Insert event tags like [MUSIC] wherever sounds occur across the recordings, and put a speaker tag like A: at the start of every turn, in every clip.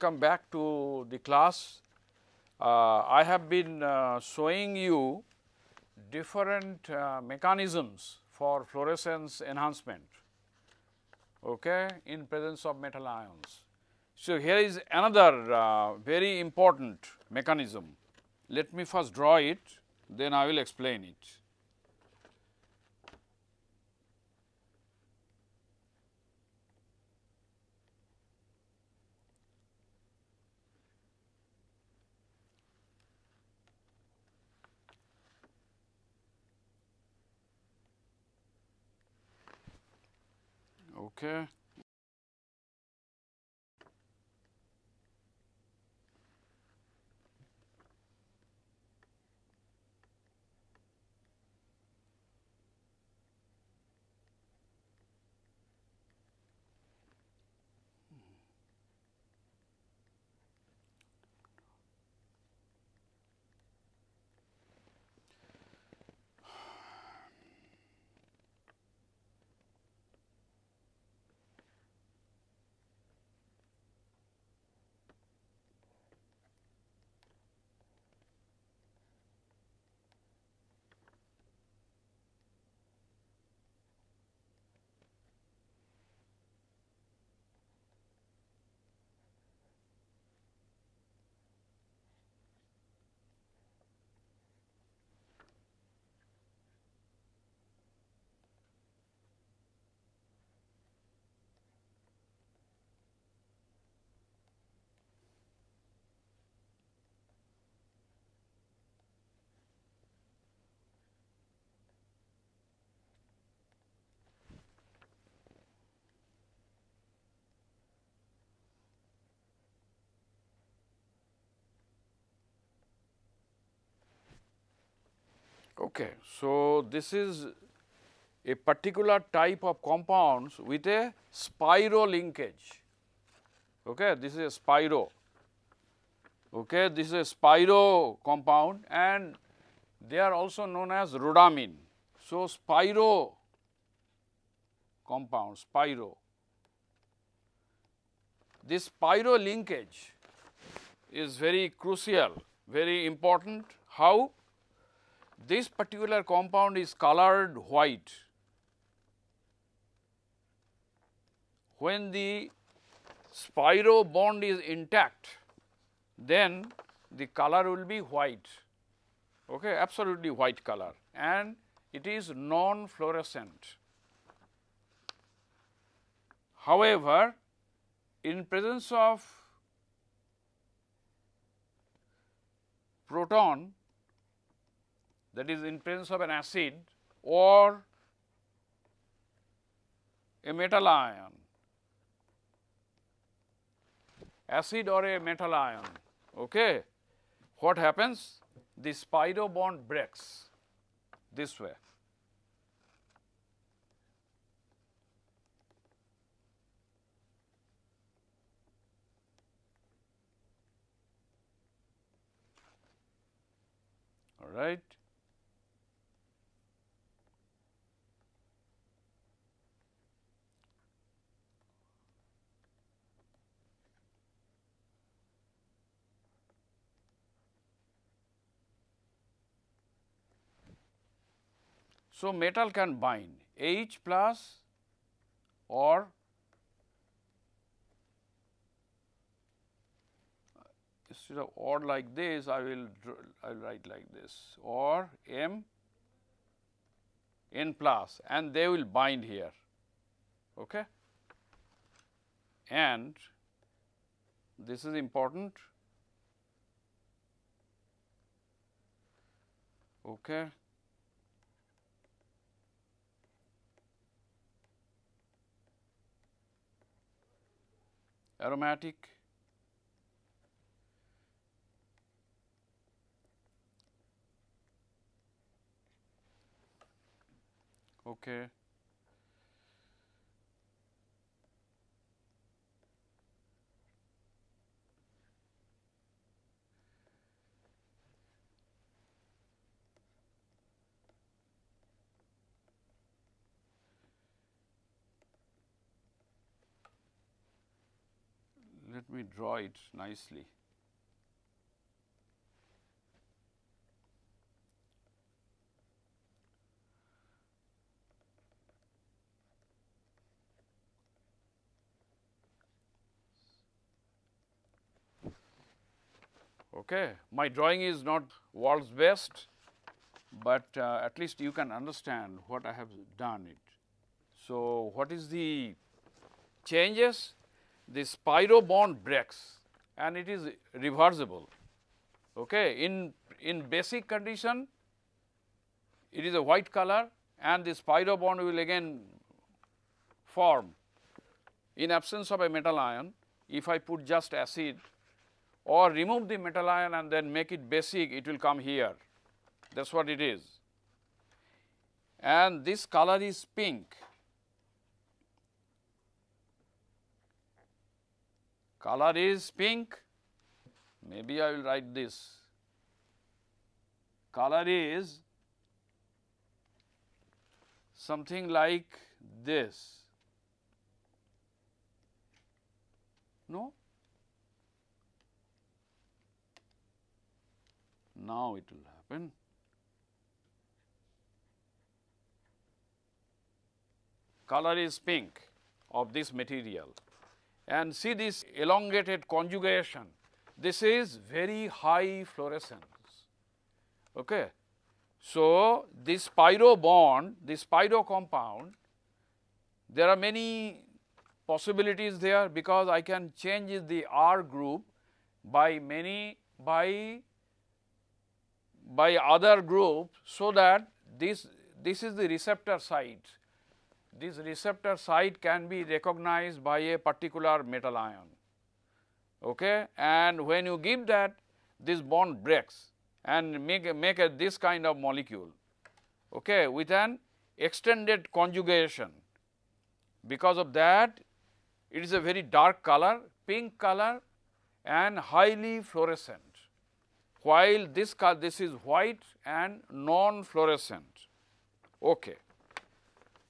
A: welcome back to the class. Uh, I have been uh, showing you different uh, mechanisms for fluorescence enhancement okay, in presence of metal ions. So, here is another uh, very important mechanism. Let me first draw it, then I will explain it. Okay. Okay. So, this is a particular type of compounds with a spiro linkage. Okay. This is a spiro. Okay. This is a spiro compound and they are also known as rhodamine. So, spiro compound, spiro. This spiro linkage is very crucial, very important. How? This particular compound is colored white. When the spiro bond is intact, then the color will be white, okay, absolutely white color and it is non-fluorescent. However, in presence of proton that is in presence of an acid or a metal ion, acid or a metal ion, okay. what happens? The spiro bond breaks this way. All right. So, metal can bind H plus or instead of or like this I will I will write like this or M n plus and they will bind here okay? And this is important okay aromatic. Okay me draw it nicely. Okay. My drawing is not world's best, but uh, at least you can understand what I have done it. So, what is the changes? This spiro bond breaks and it is reversible. Okay. In, in basic condition, it is a white color and the spiro bond will again form in absence of a metal ion. If I put just acid or remove the metal ion and then make it basic, it will come here. That is what it is. And this color is pink. Color is pink, maybe I will write this. Color is something like this. No? Now it will happen. Color is pink of this material and see this elongated conjugation. This is very high fluorescence. Okay. So, this spiro bond, this spiro compound, there are many possibilities there because I can change the R group by many by by other group so that this, this is the receptor site. This receptor site can be recognized by a particular metal ion. Okay? And when you give that, this bond breaks and make, make a, this kind of molecule okay, with an extended conjugation. Because of that, it is a very dark color, pink color and highly fluorescent while this this is white and non-fluorescent. Okay.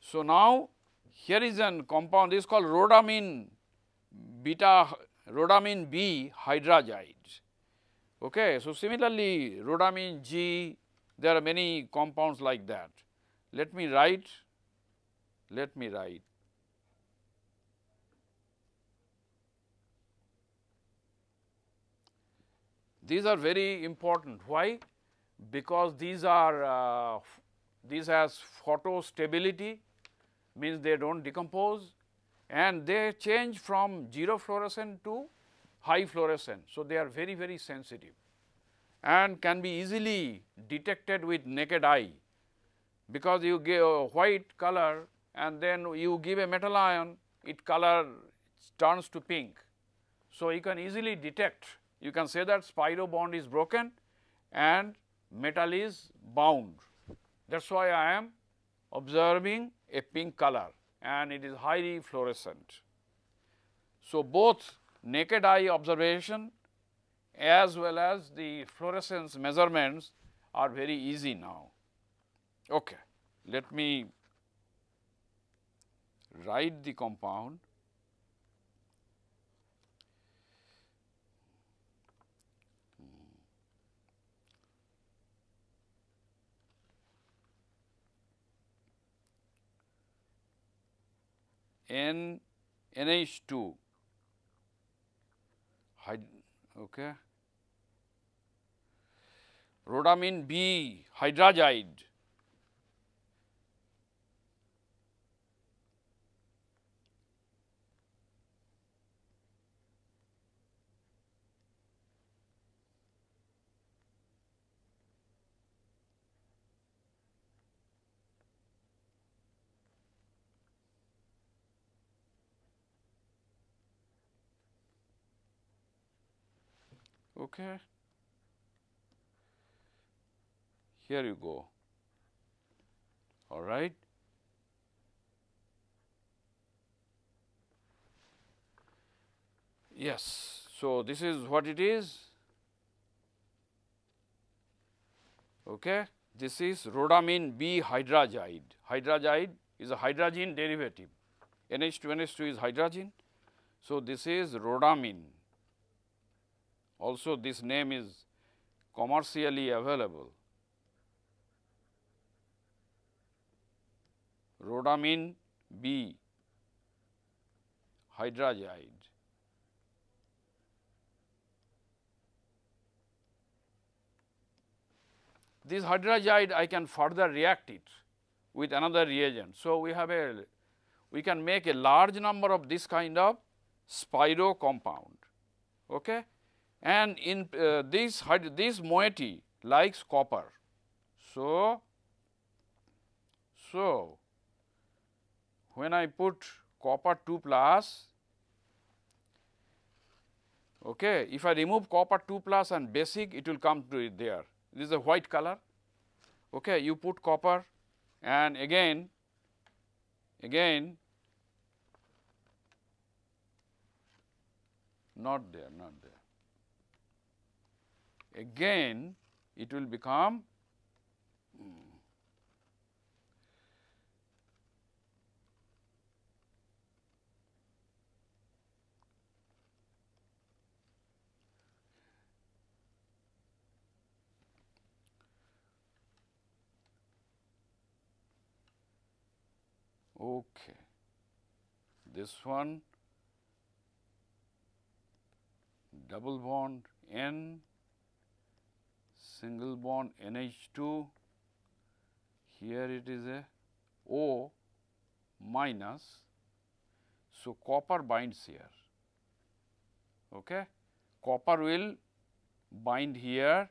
A: So, now here is an compound this is called rhodamine beta rhodamine B hydrazide. Okay. So, similarly rhodamine G there are many compounds like that. Let me write let me write These are very important. Why? Because these are uh, these has photo stability means they do not decompose and they change from 0 fluorescent to high fluorescent. So, they are very very sensitive and can be easily detected with naked eye because you give a white color and then you give a metal ion it color turns to pink. So, you can easily detect you can say that spiro bond is broken and metal is bound. That is why I am observing a pink color and it is highly fluorescent. So, both naked eye observation as well as the fluorescence measurements are very easy now. Okay. Let me write the compound N NH2 okay. Rhodamine B hydrazide okay. Here you go. All right. Yes. So this is what it is. Okay. This is rhodamine b hydrazide. Hydrazide is a hydrazine derivative. NH2 NH2 is hydrazine. So this is rhodamine also this name is commercially available. Rhodamine B hydrazide. This hydrazide I can further react it with another reagent. So, we have a we can make a large number of this kind of spiro compound okay? And in uh, this this moiety likes copper. So, so when I put copper 2 plus okay, if I remove copper 2 plus and basic it will come to there. This is a white color. Okay, you put copper and again again not there not there again it will become Okay. This one double bond N, single bond NH2, here it is a O minus. So, copper binds here, okay. copper will bind here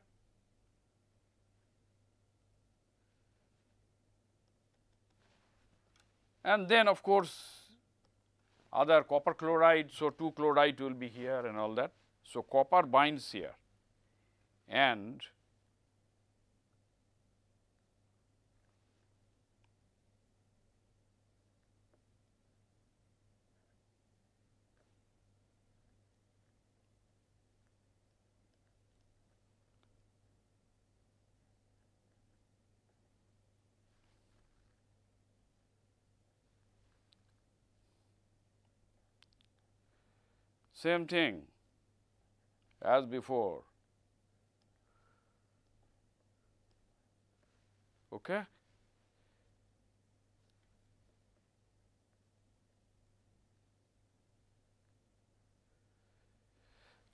A: and then of course, other copper chloride. So, 2 chloride will be here and all that. So, copper binds here and Same thing as before. Okay.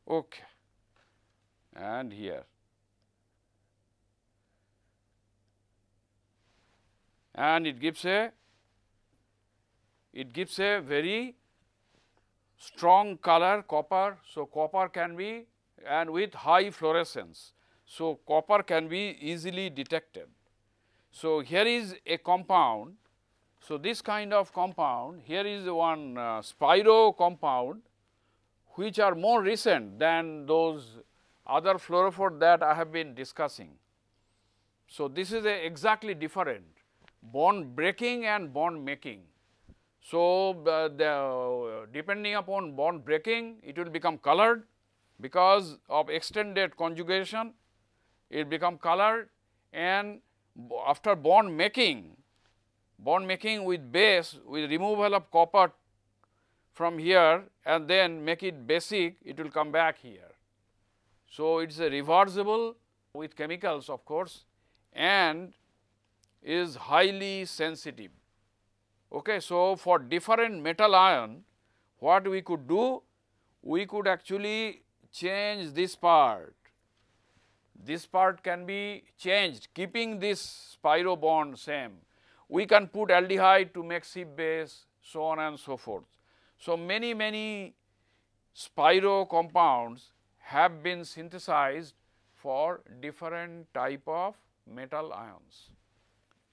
A: Okay. And here. And it gives a it gives a very strong color copper. So, copper can be and with high fluorescence. So, copper can be easily detected. So, here is a compound. So, this kind of compound here is one uh, spiro compound which are more recent than those other fluorophore that I have been discussing. So, this is a exactly different bond breaking and bond making. So, uh, the, uh, depending upon bond breaking it will become colored because of extended conjugation it become colored and after bond making bond making with base with removal of copper from here and then make it basic it will come back here. So, it is a reversible with chemicals of course and is highly sensitive. Okay. So, for different metal ion what we could do? We could actually change this part. This part can be changed keeping this spiro bond same. We can put aldehyde to make Schiff base so on and so forth. So, many many spiro compounds have been synthesized for different type of metal ions.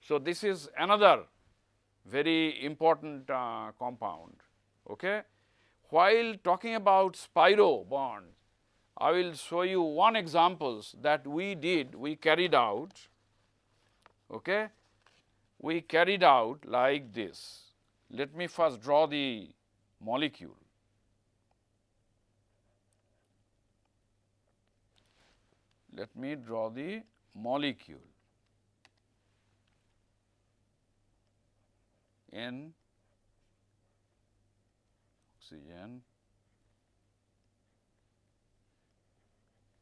A: So, this is another very important uh, compound. Okay. While talking about spiro bond, I will show you one examples that we did, we carried out. Okay. We carried out like this. Let me first draw the molecule. Let me draw the molecule. N. Oxygen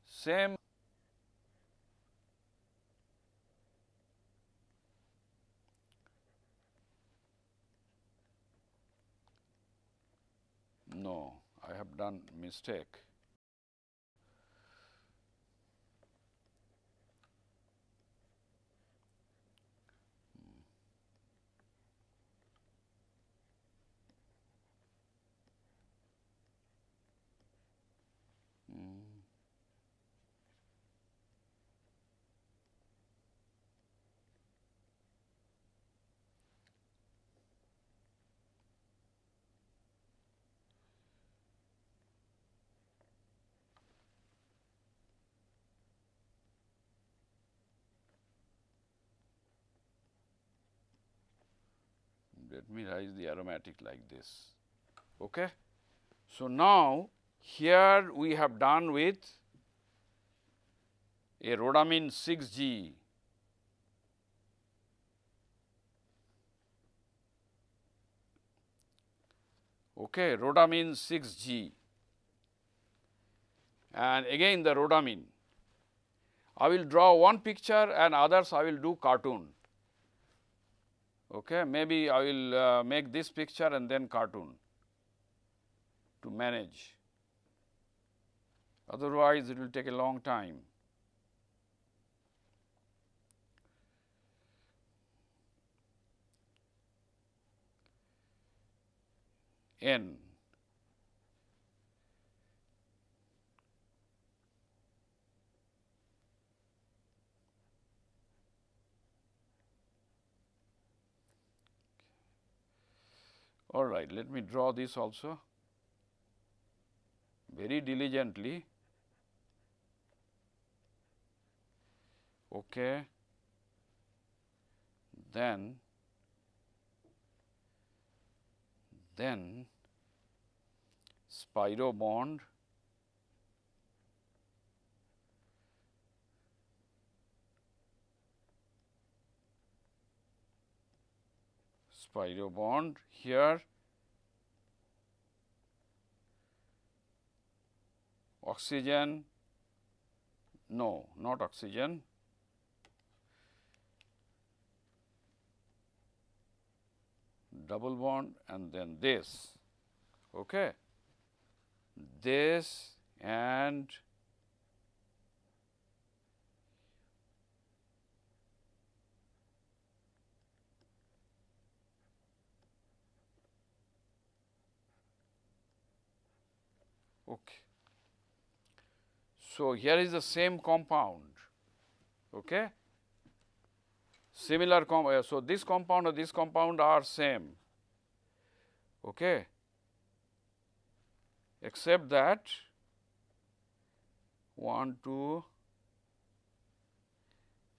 A: same no I have done mistake let me write the aromatic like this. Okay. So, now here we have done with a rhodamine 6 G okay, rhodamine 6 G and again the rhodamine. I will draw one picture and others I will do cartoon. Okay. Maybe I will uh, make this picture and then cartoon to manage. Otherwise, it will take a long time. N All right, let me draw this also very diligently. Okay. Then, then spiro bond spiro bond here. Oxygen. No not oxygen. Double bond and then this. Okay. This and Okay. So, here is the same compound. Okay. Similar com uh, so this compound or this compound are same. Okay. Except that one, two,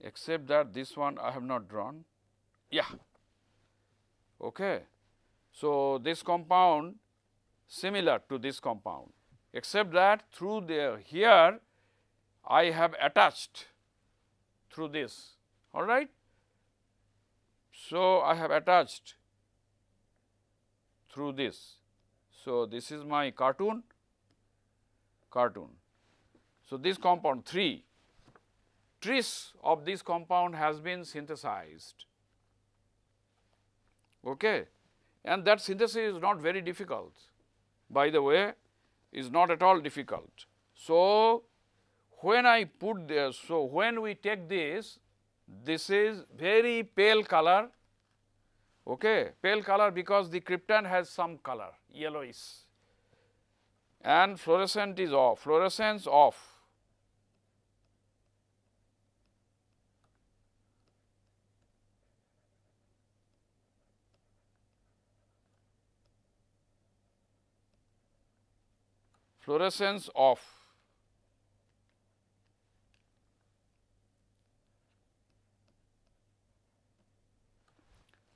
A: except that this one I have not drawn. Yeah. Okay. So, this compound similar to this compound except that through the here I have attached through this all right. So, I have attached through this. So, this is my cartoon cartoon. So, this compound 3 tris of this compound has been synthesized okay. and that synthesis is not very difficult. By the way, is not at all difficult. So, when I put this, so when we take this, this is very pale color, okay, pale color because the krypton has some color yellowish and fluorescent is off, fluorescence off. Fluorescence off.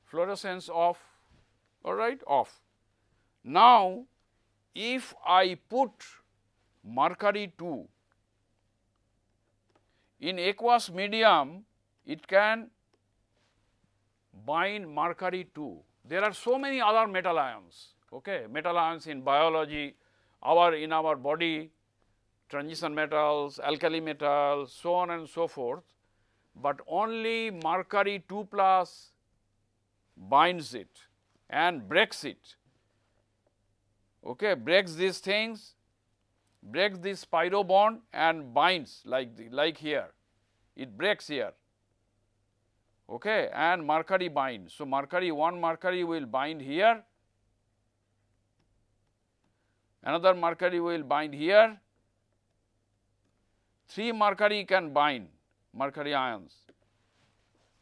A: Fluorescence off, all right, off. Now, if I put mercury 2 in aqueous medium, it can bind mercury 2. There are so many other metal ions, okay, metal ions in biology, our in our body transition metals, alkali metals, so on and so forth, but only mercury 2 plus binds it and breaks it. Okay, breaks these things, breaks this spiro bond and binds like the, like here. It breaks here. Okay, and mercury binds. So mercury one mercury will bind here, another mercury will bind here. Three mercury can bind mercury ions,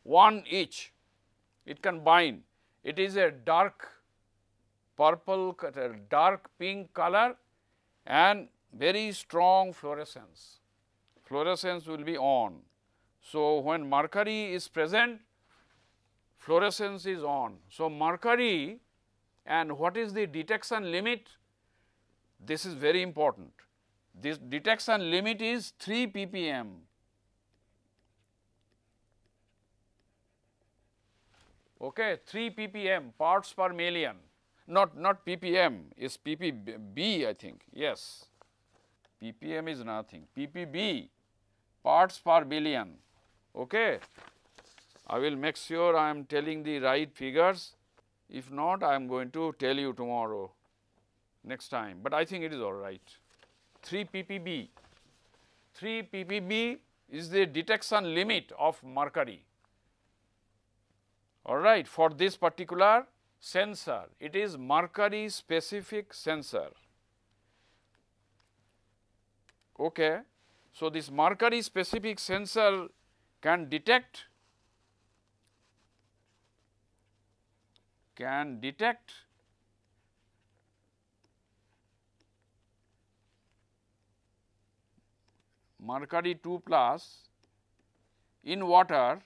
A: one each. It can bind it is a dark purple, dark pink color and very strong fluorescence. Fluorescence will be on. So, when mercury is present, fluorescence is on. So, mercury and what is the detection limit? This is very important. This detection limit is 3 ppm. Okay 3 ppm parts per million. Not not ppm is ppb I think yes. Ppm is nothing. Ppb parts per billion okay I will make sure I am telling the right figures. If not I am going to tell you tomorrow next time. But I think it is all right. 3 ppb 3 ppb is the detection limit of mercury. All right for this particular sensor it is mercury specific sensor. Okay so this mercury specific sensor can detect can detect mercury 2 plus in water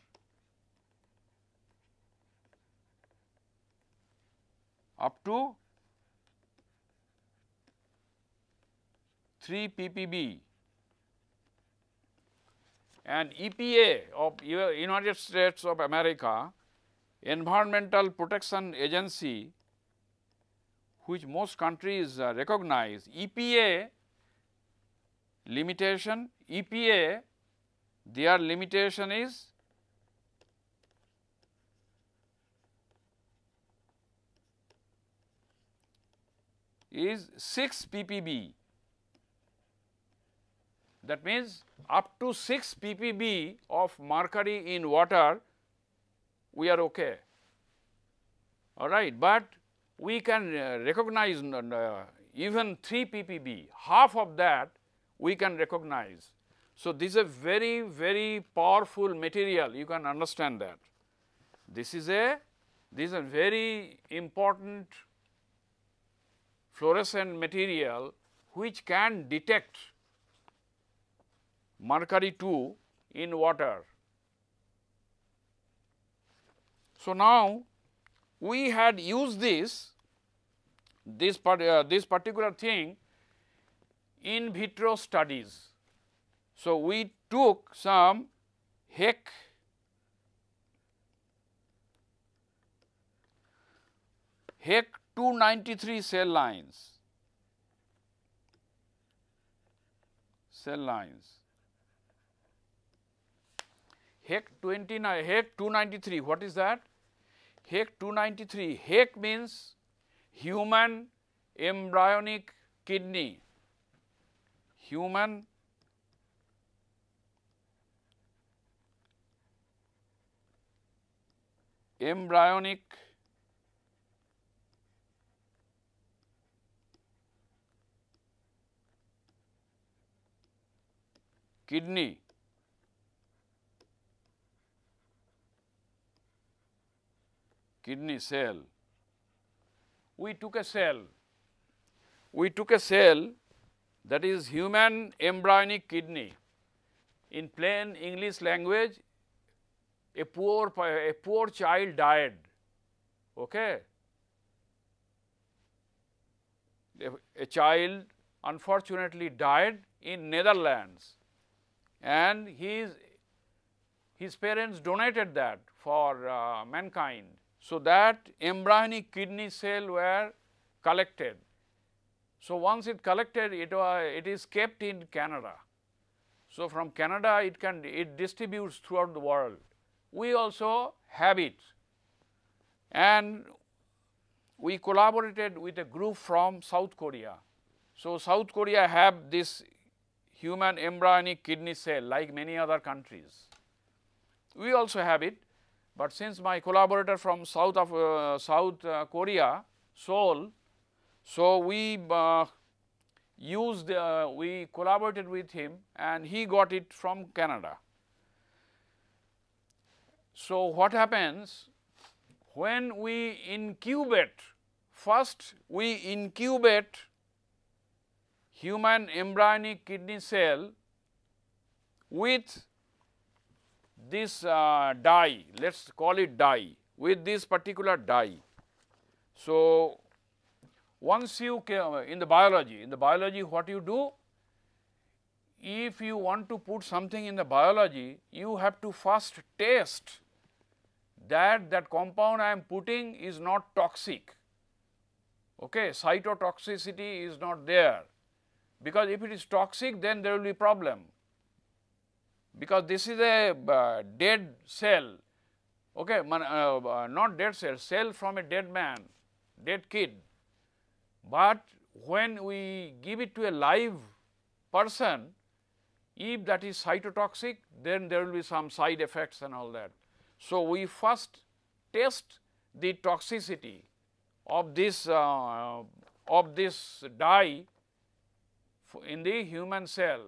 A: up to 3 ppb and EPA of United States of America Environmental Protection Agency which most countries uh, recognize EPA limitation EPA their limitation is is 6 ppb. That means, up to 6 ppb of mercury in water we are okay all right, but we can uh, recognize uh, even 3 ppb half of that we can recognize. So, this is a very very powerful material you can understand that. This is a this is a very important fluorescent material which can detect mercury 2 in water. So, now we had used this this, part, uh, this particular thing in vitro studies. So, we took some HEK HEK 293 cell lines, cell lines. HEK 29, HEK 293, what is that? HEK 293, HEK means human embryonic kidney, human embryonic kidney, kidney cell. We took a cell, we took a cell that is human embryonic kidney. In plain English language, a poor, a poor child died, okay. A, child unfortunately died in Netherlands and his, his parents donated that for uh, mankind. So, that embryonic kidney cell were collected So, once it collected it, uh, it is kept in Canada. So, from Canada it can it distributes throughout the world. We also have it and we collaborated with a group from South Korea. So, South Korea have this human embryonic kidney cell like many other countries. We also have it, but since my collaborator from South of uh, South uh, Korea, Seoul, so we uh, used, uh, we collaborated with him and he got it from Canada. So, what happens when we incubate, first we incubate human embryonic kidney cell with this uh, dye, let us call it dye, with this particular dye. So, once you in the biology, in the biology what you do, if you want to put something in the biology, you have to first test that that compound I am putting is not toxic. Okay, cytotoxicity is not there. Because if it is toxic then there will be problem. Because this is a uh, dead cell. Okay man, uh, uh, not dead cell cell from a dead man dead kid. But when we give it to a live person if that is cytotoxic then there will be some side effects and all that so, we first test the toxicity of this uh, of this dye in the human cell.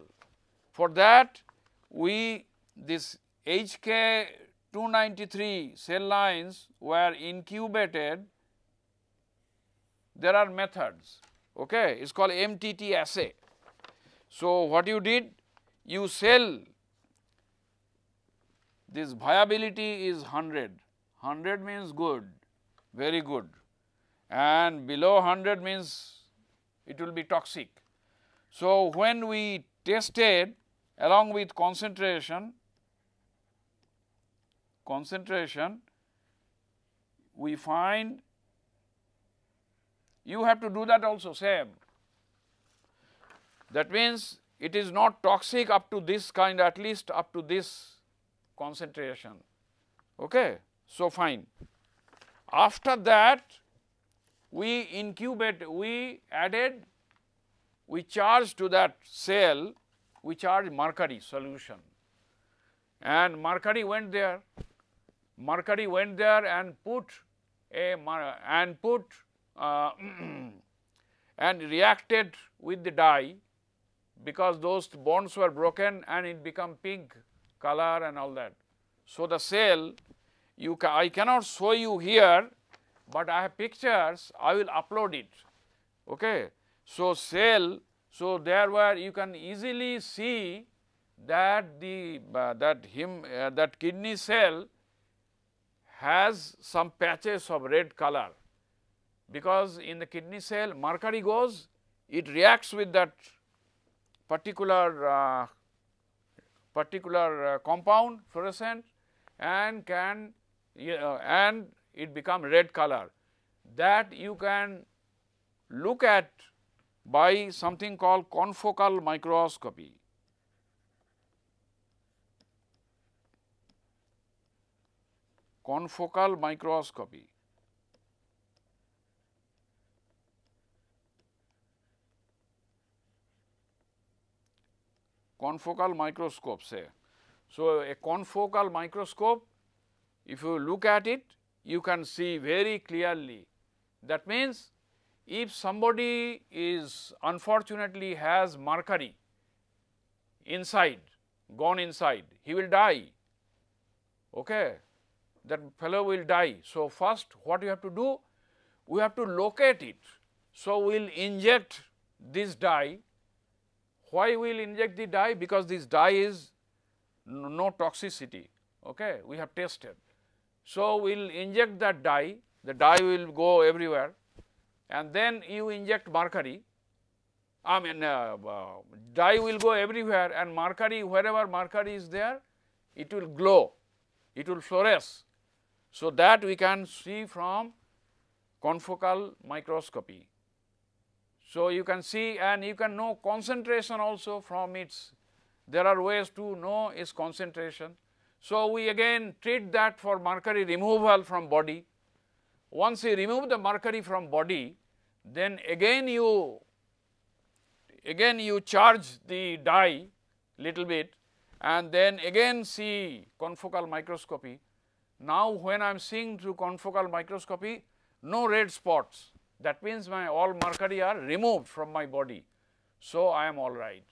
A: For that we this HK 293 cell lines were incubated there are methods okay it is called MTT assay. So, what you did you sell this viability is 100, 100 means good, very good and below 100 means it will be toxic. So, when we tested along with concentration, concentration we find you have to do that also same. That means, it is not toxic up to this kind at least up to this concentration. Okay. So, fine. After that we incubate, we added, we charged to that cell, we charge mercury solution and mercury went there, mercury went there and put a and put uh, [CLEARS THROAT] and reacted with the dye because those bonds were broken and it become pink color and all that. So, the cell you ca I cannot show you here, but I have pictures I will upload it. Okay. So, cell so there where you can easily see that the uh, that him uh, that kidney cell has some patches of red color because in the kidney cell mercury goes it reacts with that particular uh, particular uh, compound fluorescent and can and it become red color that you can look at by something called confocal microscopy. Confocal microscopy. Confocal microscope say. So, a confocal microscope if you look at it you can see very clearly. That means if somebody is unfortunately has mercury inside gone inside he will die. Okay? That fellow will die. So first what you have to do? We have to locate it. So we'll inject this dye why we will inject the dye? Because this dye is no toxicity, okay? we have tested. So, we will inject that dye, the dye will go everywhere and then you inject mercury, I mean uh, uh, dye will go everywhere and mercury wherever mercury is there, it will glow, it will fluoresce. So, that we can see from confocal microscopy. So, you can see and you can know concentration also from its, there are ways to know its concentration. So, we again treat that for mercury removal from body. Once you remove the mercury from body, then again you again you charge the dye little bit and then again see confocal microscopy. Now, when I am seeing through confocal microscopy no red spots that means my all mercury are removed from my body. So, I am all right.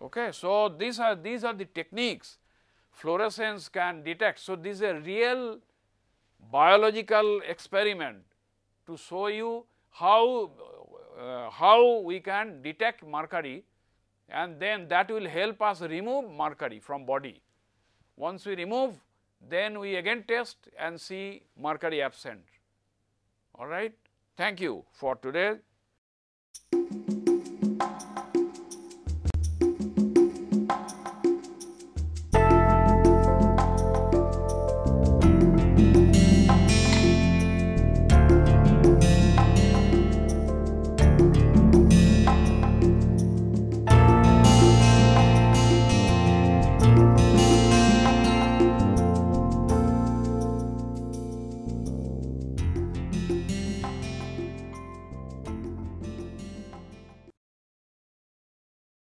A: Okay. So, these are these are the techniques fluorescence can detect. So, this is a real biological experiment to show you how uh, how we can detect mercury and then that will help us remove mercury from body. Once we remove then we again test and see mercury absent all right. Thank you for today.